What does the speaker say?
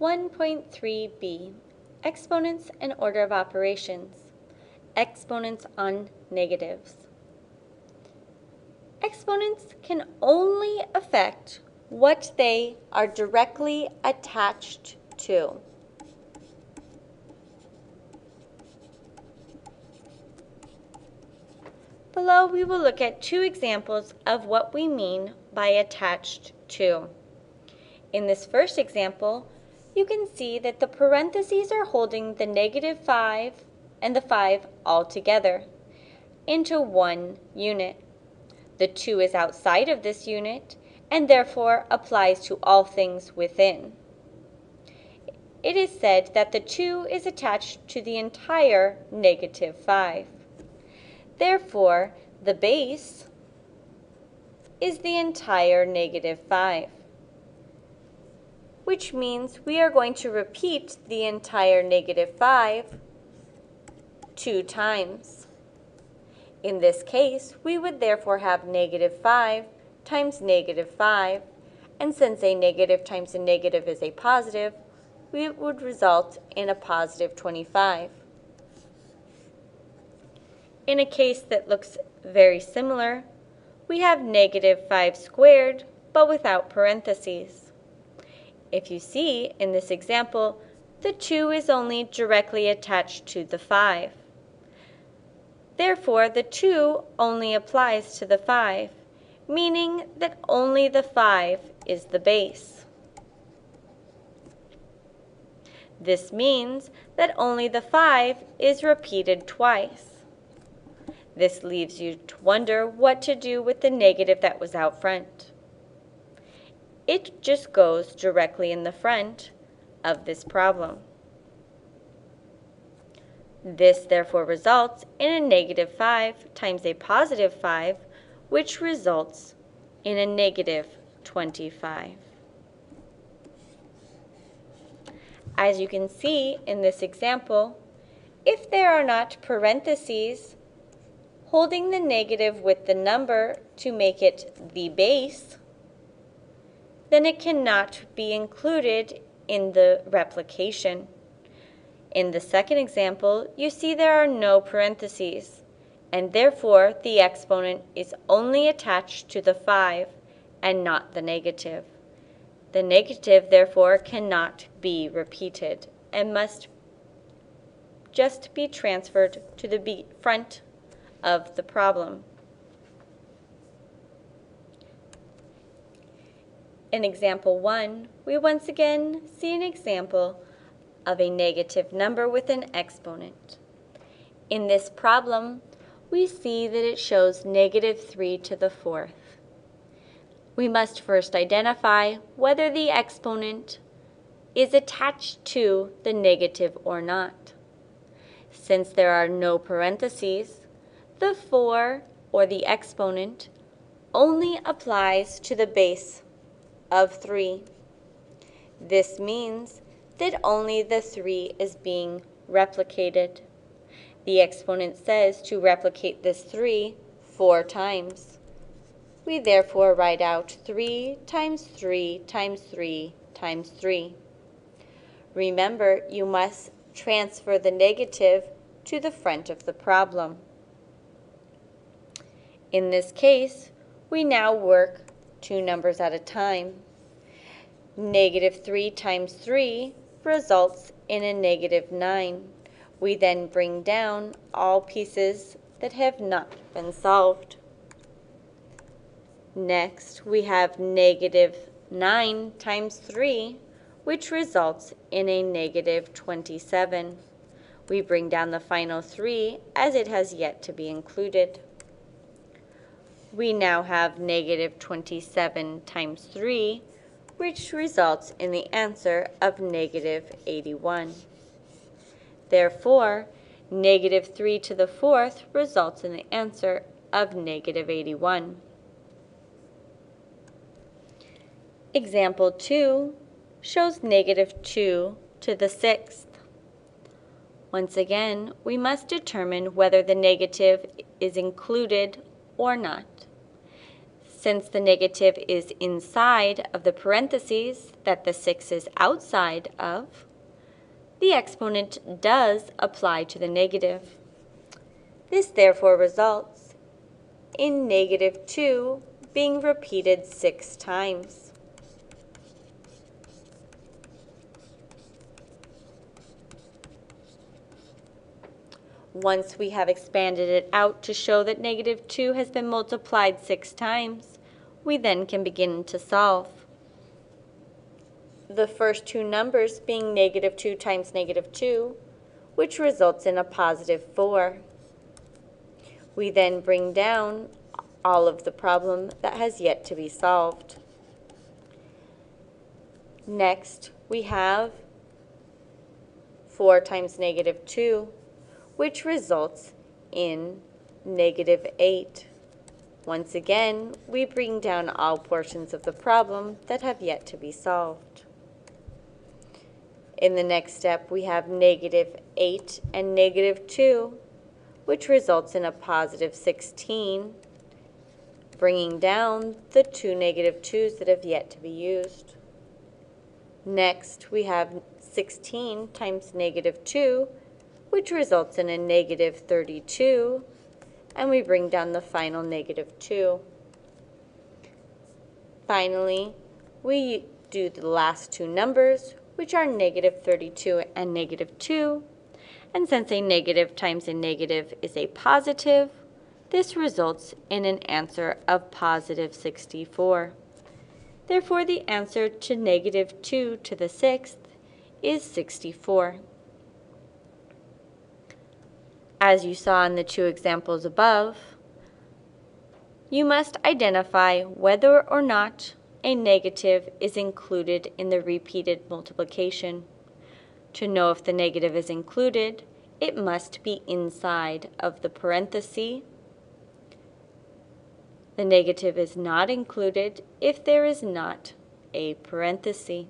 1.3b Exponents and order of operations. Exponents on negatives. Exponents can only affect what they are directly attached to. Below, we will look at two examples of what we mean by attached to. In this first example, you can see that the parentheses are holding the negative 5 and the 5 all together into one unit. The 2 is outside of this unit and therefore applies to all things within. It is said that the 2 is attached to the entire negative 5. Therefore, the base is the entire negative 5, which means we are going to repeat the entire negative 5 two times. In this case, we would therefore have negative 5 times negative 5, and since a negative times a negative is a positive, we would result in a positive 25. In a case that looks very similar, we have negative 5 squared, but without parentheses. If you see in this example, the 2 is only directly attached to the 5. Therefore, the 2 only applies to the 5, meaning that only the 5 is the base. This means that only the 5 is repeated twice. This leaves you to wonder what to do with the negative that was out front. It just goes directly in the front of this problem. This therefore results in a negative 5 times a positive 5, which results in a negative 25. As you can see in this example, if there are not parentheses holding the negative with the number to make it the base, then it cannot be included in the replication. In the second example, you see there are no parentheses, and therefore the exponent is only attached to the 5 and not the negative. The negative, therefore, cannot be repeated and must just be transferred to the front of the problem. In example 1, we once again see an example of a negative number with an exponent. In this problem, we see that it shows negative 3 to the fourth. We must first identify whether the exponent is attached to the negative or not. Since there are no parentheses, the 4, or the exponent, only applies to the base of 3. This means that only the 3 is being replicated. The exponent says to replicate this 3 four times. We therefore write out 3 times 3 times 3 times 3. Remember, you must transfer the negative to the front of the problem. In this case, we now work two numbers at a time. Negative 3 times 3 results in a negative 9. We then bring down all pieces that have not been solved. Next, we have negative 9 times 3, which results in a negative 27. We bring down the final 3 as it has yet to be included we now have negative 27 times 3, which results in the answer of negative 81. Therefore, negative 3 to the fourth results in the answer of negative 81. Example 2 shows negative 2 to the sixth. Once again, we must determine whether the negative is included or not. Since the negative is inside of the parentheses that the 6 is outside of, the exponent does apply to the negative. This therefore results in negative 2 being repeated 6 times. Once we have expanded it out to show that negative 2 has been multiplied 6 times, we then can begin to solve. The first two numbers being negative 2 times negative 2, which results in a positive 4. We then bring down all of the problem that has yet to be solved. Next, we have 4 times negative 2, which results in negative 8. Once again, we bring down all portions of the problem that have yet to be solved. In the next step, we have negative 8 and negative 2, which results in a positive 16, bringing down the two negative 2's that have yet to be used. Next, we have 16 times negative 2, which results in a negative 32, and we bring down the final negative 2. Finally, we do the last two numbers, which are negative 32 and negative 2, and since a negative times a negative is a positive, this results in an answer of positive 64. Therefore, the answer to negative 2 to the sixth is 64. As you saw in the two examples above, you must identify whether or not a negative is included in the repeated multiplication. To know if the negative is included, it must be inside of the parenthesis. The negative is not included if there is not a parenthesis.